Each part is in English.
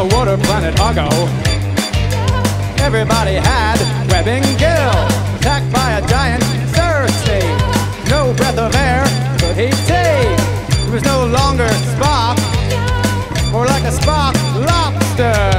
the water planet Argo. Everybody had webbing gill, attacked by a giant thirsty. No breath of air could he take. He was no longer Spock, more like a Spock lobster.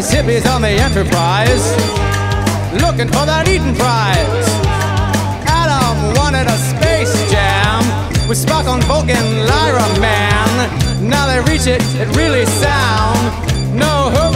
Space hippies on the Enterprise, looking for that Eden prize. Adam wanted a space jam with Spock on Vulcan Lyra Man. Now they reach it, it really sound. No Herbert's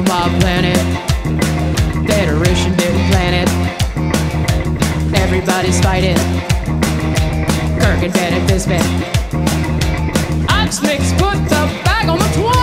Chicago mob planet. Federation didn't plan it. Everybody's fighting. Kirk and Bennett Bisbet. Oxmyx put the bag on me twice.